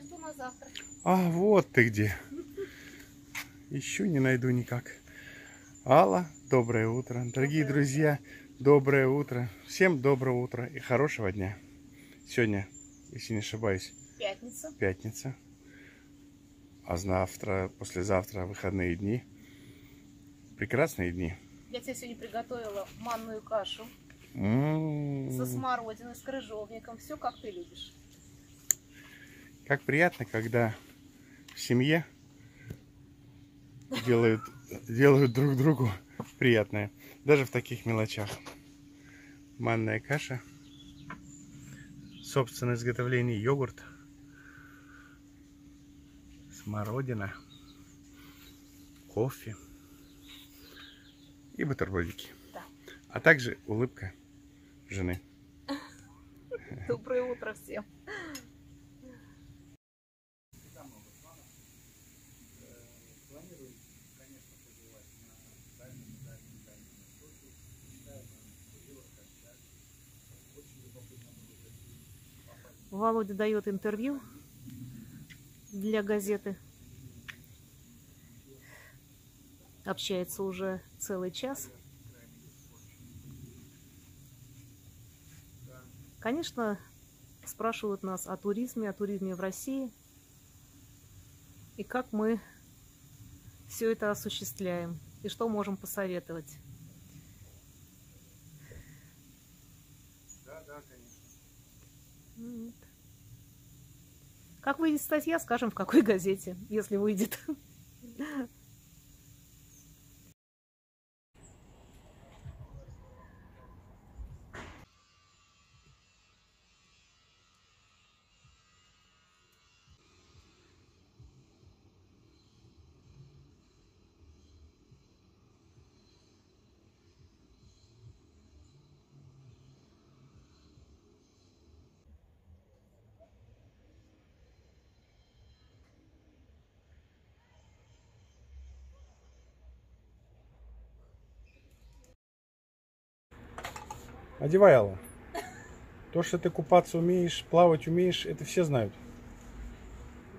жду на завтра. А, вот ты где. Еще не найду никак. Алла, доброе утро. Дорогие друзья, доброе утро. Всем доброго утра и хорошего дня. Сегодня, если не ошибаюсь, Пятница. пятница. А завтра, послезавтра выходные дни. Прекрасные дни. Я тебе сегодня приготовила манную кашу М, со смородиной, с крыжовником. Все как ты любишь. Как приятно, когда в семье делают, делают друг другу приятное. Даже в таких мелочах. Манная каша. Собственное изготовление йогурт. Смородина. Кофе. И бутербродики. Да. А также улыбка жены. Доброе утро всем. Володя дает интервью для газеты. Общается уже целый час. Конечно, спрашивают нас о туризме, о туризме в России и как мы все это осуществляем и что можем посоветовать. Да, да, конечно. Ну вот. Как выйдет статья, скажем, в какой газете, если выйдет. Одевай, Алла. То, что ты купаться умеешь, плавать умеешь, это все знают.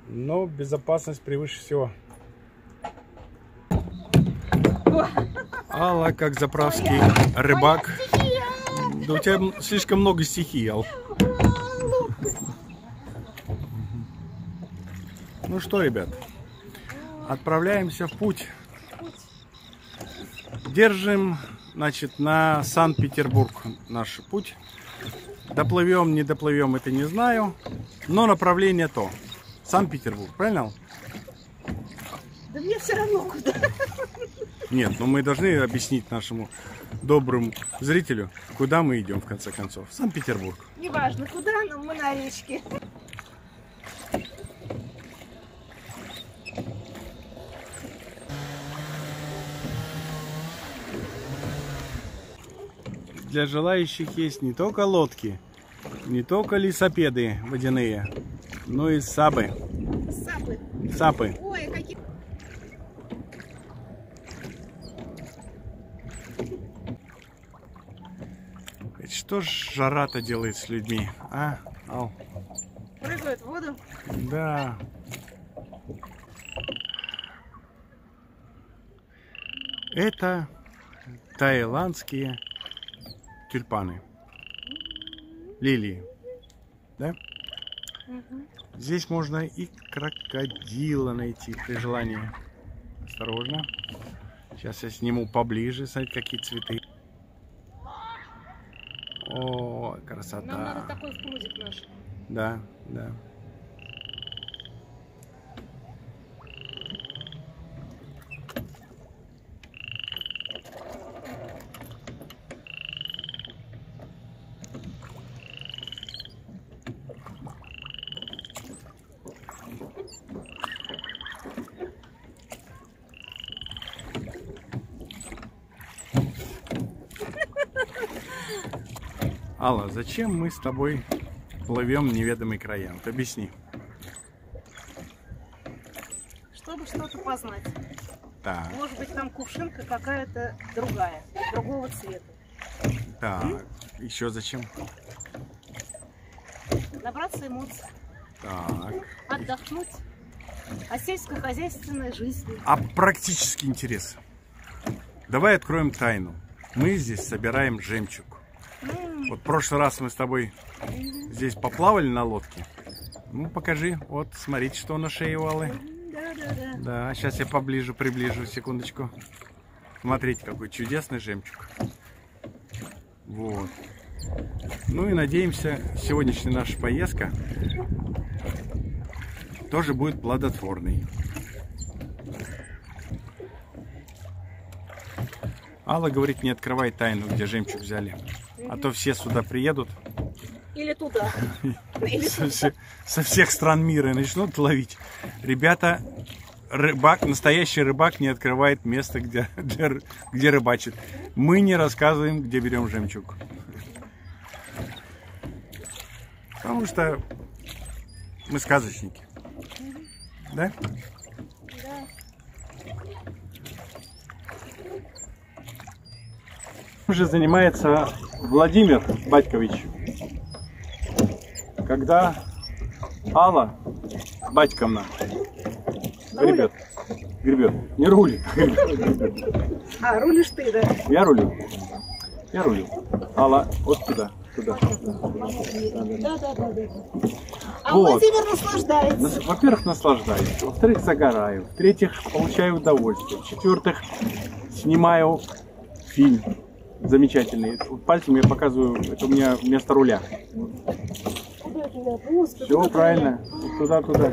Но безопасность превыше всего. Алла, как заправский рыбак. Да у тебя слишком много стихий, Ал. Ну что, ребят, отправляемся в путь. Держим, значит, на Санкт-Петербург наш путь. Доплывем, не доплывем, это не знаю. Но направление то. Санкт-Петербург, правильно? Да мне все равно куда. Нет, но мы должны объяснить нашему доброму зрителю, куда мы идем в конце концов. Санкт-Петербург. Неважно куда, но мы на речке. Для желающих есть не только лодки, не только лесопеды водяные, но и сабы, Сапы. сапы. Ой, какие... Что ж жара-то делает с людьми, а? Ал? Прыгают в воду. Да. Это таиландские тюльпаны. Лилии. Да? Здесь можно и крокодила найти при желании. Осторожно. Сейчас я сниму поближе, смотрите, какие цветы. О, красота. Нам надо такой в прудик наш. Да, да. Алла, зачем мы с тобой плывем в неведомые края? Вот объясни. Чтобы что-то познать. Так, Может быть, там кувшинка какая-то другая, другого цвета. так. Еще зачем? Набраться эмоций. Так. отдохнуть о сельскохозяйственной жизни. А практический интерес. Давай откроем тайну. Мы здесь собираем жемчуг. Вот в прошлый раз мы с тобой здесь поплавали на лодке. Ну, покажи. Вот, смотрите, что на шее у Аллы. Да-да-да. Да, сейчас я поближе приближу, секундочку. Смотрите, какой чудесный жемчуг. Вот. Ну и надеемся, сегодняшняя наша поездка тоже будет плодотворной. Алла говорит, не открывай тайну, где жемчуг взяли. А то все сюда приедут Или туда. Или со, все- со всех стран мира и начнут ловить. Ребята, рыбак, настоящий рыбак не открывает место, где, где, где рыбачит. Мы не рассказываем, где берем жемчуг. Потому что мы сказочники. Да. Уже занимается Владимир Батькович. Когда Алла Батьковна гребет. Гребет. Не рулит. А, рулишь ты, да? Я рулю. Я рулю. Алла, вот туда. Туда. Да-да-да. А Вот. Владимир наслаждается. Нас- Во-первых, наслаждаюсь. Во-вторых, загораю. В-третьих, получаю удовольствие. В-четвертых, снимаю фильм замечательный. Вот Пальцем я показываю, это у меня вместо руля. Все правильно. Туда-туда.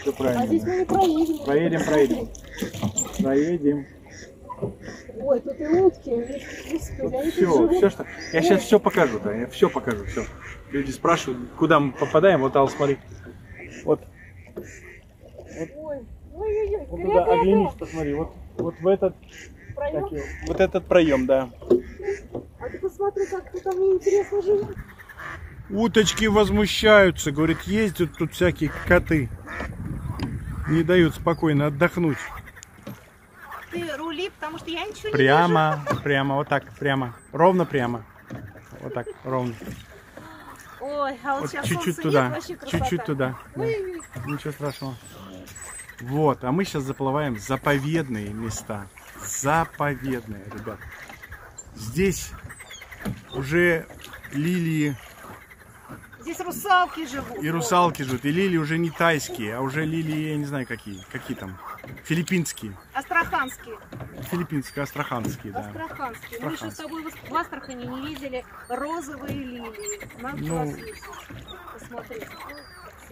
Все туда? А здесь правильно. мы не проедем. Проедем, проедем. Проедем. Ой, тут и утки. Господи, они тут Все, живут. все, что... Я сейчас все покажу, да, я все покажу, все. Люди спрашивают, куда мы попадаем, вот Алла, смотри. Вот, Ой, ой-ой-ой. вот туда оглянись, посмотри, вот, вот в этот, Проем. его, вот этот проем, да. А ты посмотри, как тут мне интересно живет. Уточки возмущаются, говорят, ездят тут всякие коты. Не дают спокойно отдохнуть. Ты рули, потому что я ничего не Прямо, прямо, вот так, прямо. Ровно прямо. Вот так, ровно. Ой, а вот, Вот сейчас чуть-чуть туда, чуть-чуть туда. да. Ничего страшного. Вот, а мы сейчас заплываем в заповедные места. Заповедные, ребят. Здесь уже лилии Здесь русалки живут. и русалки живут. И лилии уже не тайские, а уже лилии, я не знаю какие. Какие там? Филиппинские. Астраханские. Филиппинские, астраханские, да. Астраханские. Мы еще с Астраханские. тобой в Астрахани не видели розовые лилии. Надо Ну. посмотреть.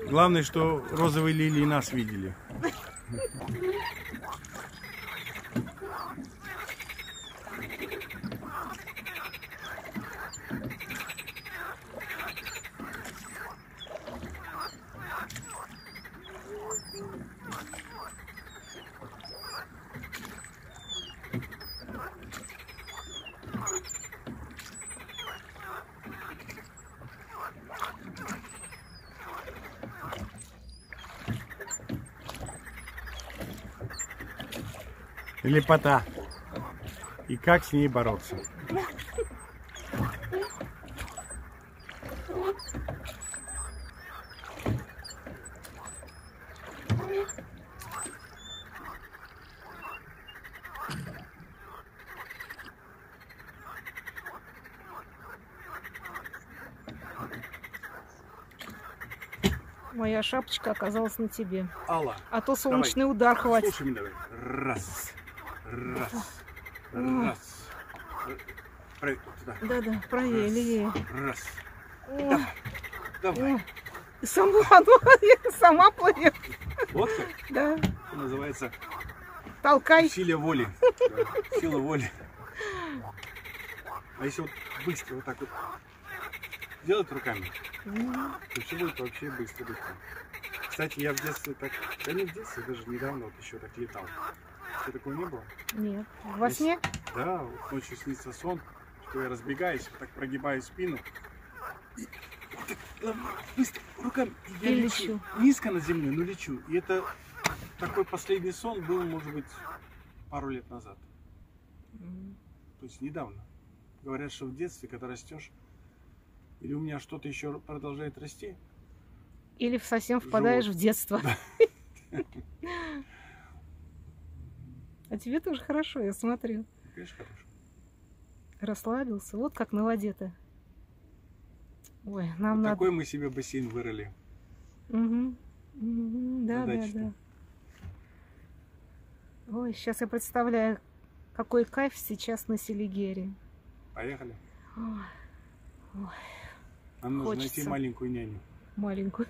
Главное, что розовые лилии нас видели. Лепота. И как с ней бороться? Моя шапочка оказалась на тебе. Алла, А то солнечный удар хватит. слушай давай. Раз, раз, раз. Про- туда. Да-да, правее, левее. Раз. Давай. И Сама, ну, сама плывет. Вот как Да. это называется Толкай. сила воли. Да, Сила воли. А если вот быстро вот так вот делать руками, то все будет вообще быстро быстро. Кстати, я в детстве так, да не в детстве, даже недавно вот еще так летал. Что такого не было? Нет. Во сне? Да, вот ночью снится сон, что я разбегаюсь, вот так прогибаю спину. И вот так, быстро, руками. И я И лечу. лечу. Низко над землей, но лечу. И это такой последний сон был, может быть, пару лет назад. То есть недавно. Говорят, что в детстве, когда растешь, или у меня что-то еще продолжает расти, Или совсем впадаешь Живот. в детство. А тебе тоже хорошо, я смотрю. Конечно, хорошо. Расслабился. Вот как на воде-то. Ой, нам Вот надо... Такой мы себе бассейн вырыли. Мгм, Да, да, да. Ой, сейчас я представляю, какой кайф сейчас на Селигере. Поехали. Ой, Нам нужно найти Хочется. маленькую няню. Маленькую.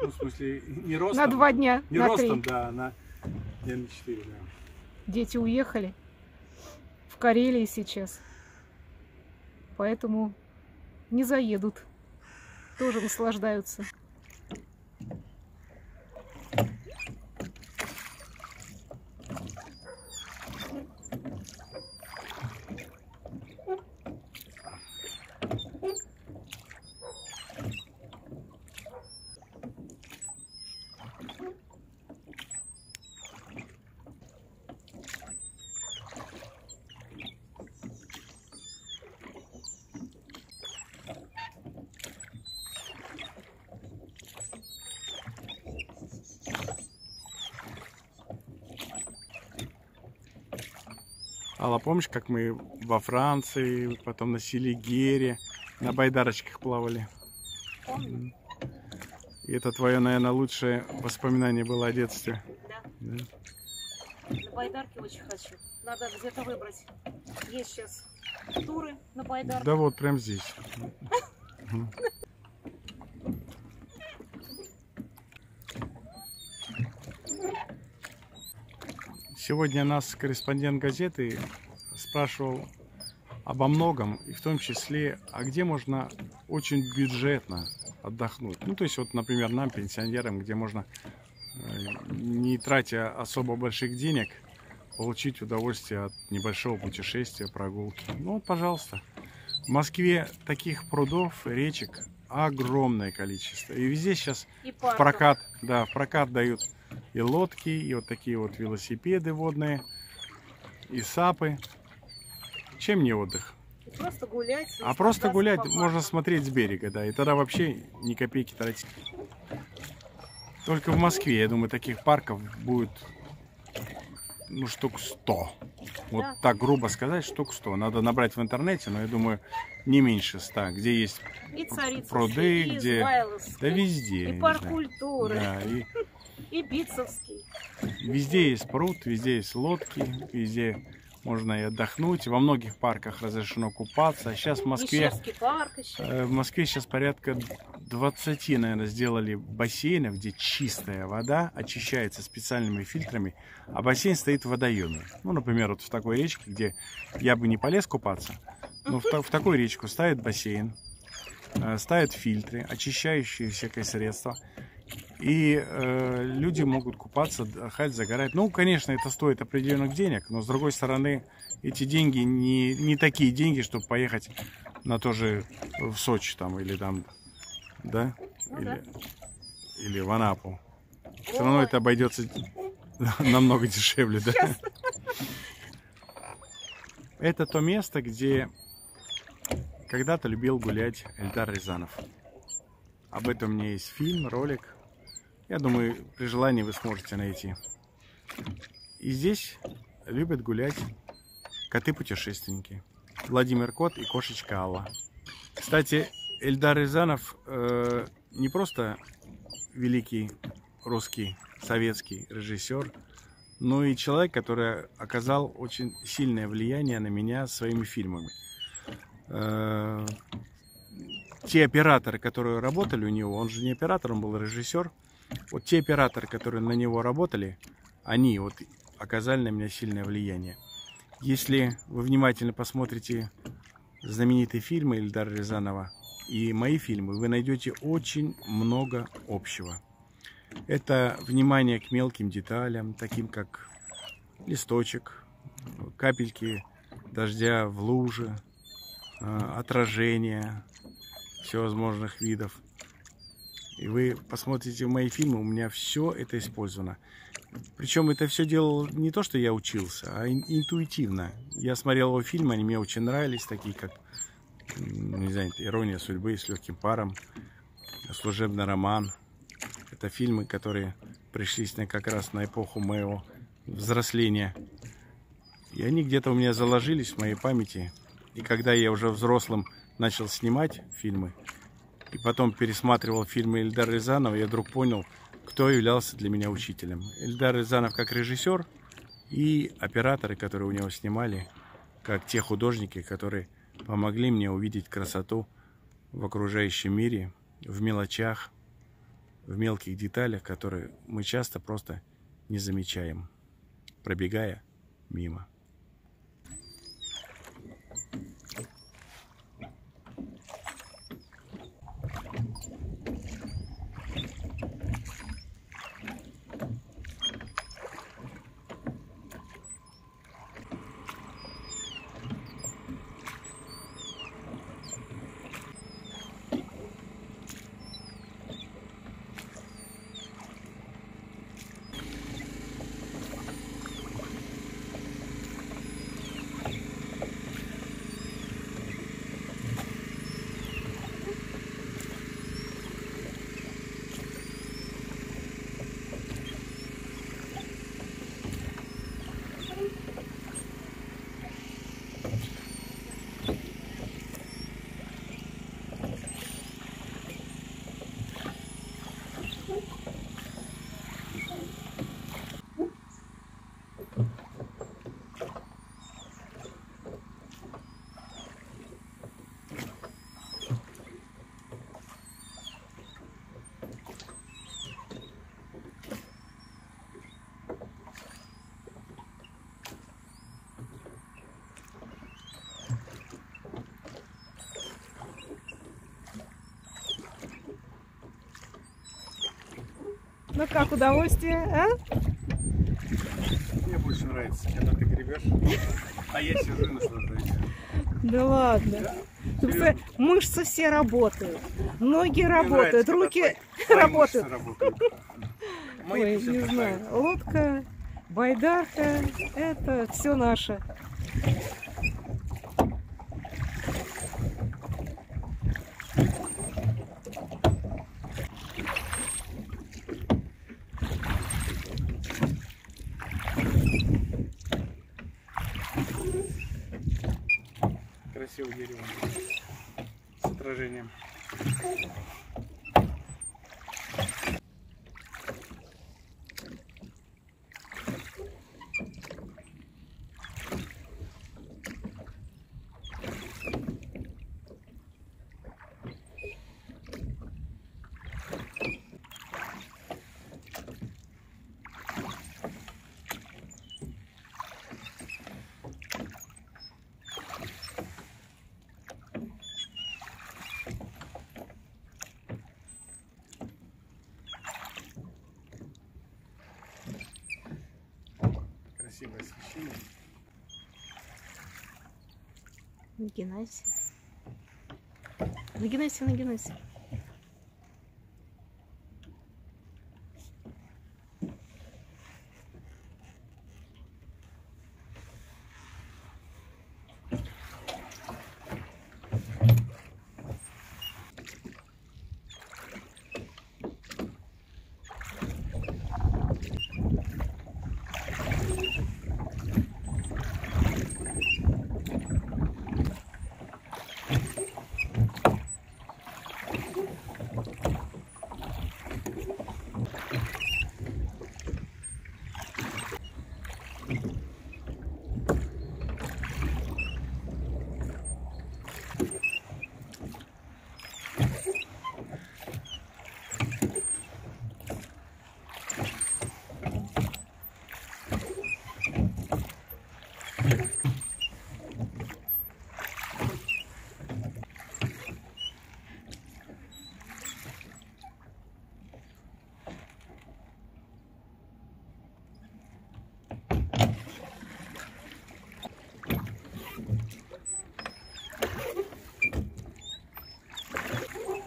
Ну, в смысле, не ростом. На два дня, Не на ростом, три. да, на дня на четыре, да. Дети уехали в Карелии сейчас. Поэтому не заедут. Тоже наслаждаются. Алла, помнишь, как мы во Франции, потом на Селигере, на байдарочках плавали? Помню. И это твое, наверное, лучшее воспоминание было о детстве. Да. Да? На байдарке очень хочу. Надо где-то выбрать. Есть сейчас туры на байдарке. Да вот, прям здесь. Сегодня нас корреспондент газеты спрашивал обо многом, и в том числе, а где можно очень бюджетно отдохнуть. Ну, то есть, вот, например, нам, пенсионерам, где можно, э, не тратя особо больших денег, получить удовольствие от небольшого путешествия, прогулки. Ну, вот, пожалуйста. В Москве таких прудов, речек огромное количество. И везде сейчас И в прокат, да, в прокат дают и лодки, и вот такие вот велосипеды водные, и сапы. Чем не отдых? И просто гулять. и А просто гулять по можно смотреть с берега, да, и тогда вообще ни копейки тратить. Только в Москве, я думаю, таких парков будет, ну, штук 100. Вот Да. так грубо сказать, штук 100. Надо набрать в интернете, но я думаю, не меньше 100. Где есть, И царица. пруды, где- да везде. И парк знаю. культуры. Да, и И Битцевский. Везде есть пруд, везде есть лодки, везде можно и отдохнуть. Во многих парках разрешено купаться. А сейчас в Москве, парк еще. э, в Москве сейчас порядка 20, наверное, сделали бассейнов, где чистая вода очищается специальными фильтрами, а бассейн стоит в водоеме. Ну, например, вот в такой речке, где я бы не полез купаться, но в, в такую речку ставят бассейн, э, ставят фильтры, очищающие всякое средство. И э, люди могут купаться, отдыхать, загорать. Ну, конечно, это стоит определенных денег, но с другой стороны, эти деньги не, не такие деньги, чтобы поехать на то же в Сочи там или там, да? Ну или, да. или в Анапу. Все равно Ой. это обойдется намного дешевле, да? Это то место, где когда-то любил гулять Эльдар Рязанов. Об этом у меня есть фильм, ролик. Я думаю, при желании вы сможете найти. И здесь любят гулять коты-путешественники. Владимир Кот и кошечка Алла. Кстати, Эльдар Рязанов э, не просто великий русский советский режиссер, но и человек, который оказал очень сильное влияние на меня своими фильмами. Э, те операторы, которые работали у него, он же не оператор, он был режиссер. Вот те операторы, которые на него работали, они вот оказали на меня сильное влияние. Если вы внимательно посмотрите знаменитые фильмы Ильдара Рязанова и мои фильмы, вы найдете очень много общего. Это внимание к мелким деталям, таким как листочек, капельки дождя в луже, а, отражение всевозможных видов. И вы посмотрите мои фильмы, у меня все это использовано. Причем это все делал не то, что я учился, а ин- интуитивно. Я смотрел его фильмы, они мне очень нравились, такие как, не знаю, «Ирония судьбы» с легким паром, «Служебный роман». Это фильмы, которые пришлись на как раз на эпоху моего взросления. И они где-то у меня заложились в моей памяти. И когда я уже взрослым начал снимать фильмы, и потом пересматривал фильмы Эльдара Рязанова, я вдруг понял, кто являлся для меня учителем. Эльдар Рязанов как режиссер и операторы, которые у него снимали, как те художники, которые помогли мне увидеть красоту в окружающем мире, в мелочах, в мелких деталях, которые мы часто просто не замечаем, пробегая мимо. Ну как, удовольствие, а? Мне больше нравится, когда ты гребешь, а я сижу и наслаждаюсь. Да ладно. Да. Ты представляешь, мышцы все работают, ноги Мне работают, нравится, руки работают. работают. Ой, не знаю, лодка, байдарка, это все наше. С Красивое освещение. Нагинайся. Нагинайся, нагинайся.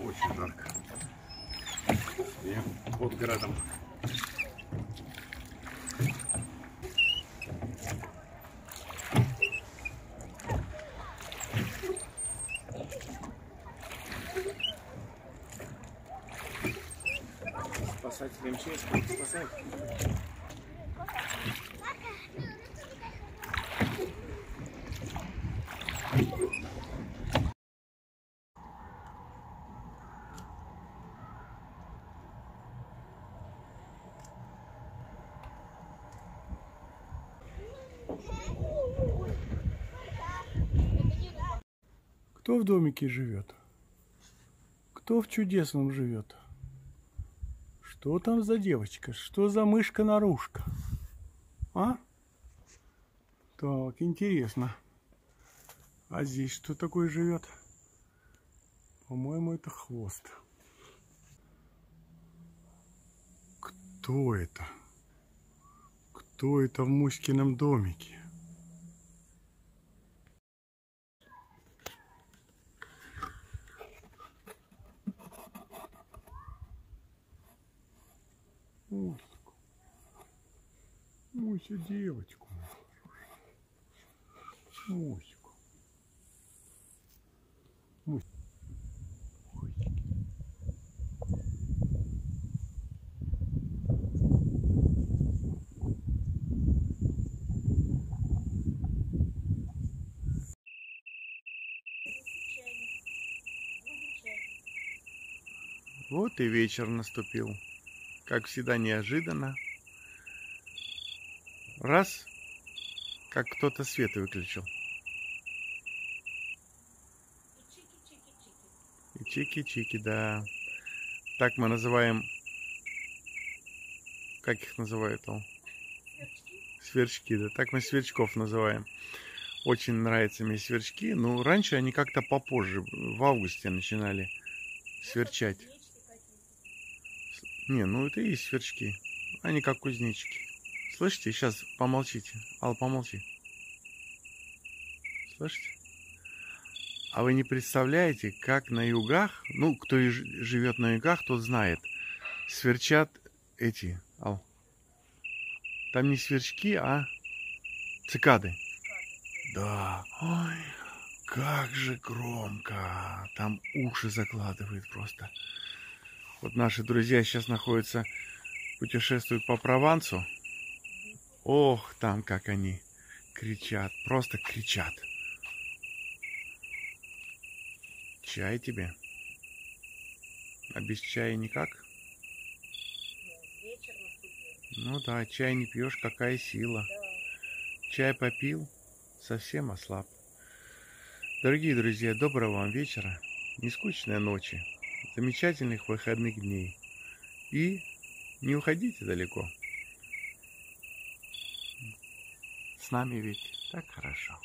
Очень жарко. Я под городом. спасатели МЧС будут Кто в домике живет? Кто в чудесном живет? Что там за девочка? Что за мышка-нарушка? А? Так, интересно. А здесь что такое живет? По-моему, это хвост. Кто это? Кто это в Муськином домике? Муську. Муся девочку. Муську. Мусь. Вот и вечер наступил. Как всегда неожиданно. Раз, как кто-то свет выключил. И чики-чики, да. Так мы называем... Как их называют? О? Сверчки, да. Так мы сверчков называем. Очень нравятся мне сверчки. Но раньше они как-то попозже, в августе начинали сверчать. Не, ну это и есть сверчки. Они как кузнечики. Слышите? Сейчас помолчите. Ал, помолчи. Слышите? А вы не представляете, как на югах, ну, кто и живет на югах, тот знает, сверчат эти, Ал. Там не сверчки, а цикады. Да. Ой, как же громко. Там уши закладывает просто. Вот наши друзья сейчас находятся, путешествуют по Провансу. Ох, там как они кричат, просто кричат. Чай тебе? А без чая никак? Ну да, чай не пьешь, какая сила. Чай попил, совсем ослаб. Дорогие друзья, доброго вам вечера, нескучной ночи, замечательных выходных дней. И не уходите далеко. С нами ведь так хорошо.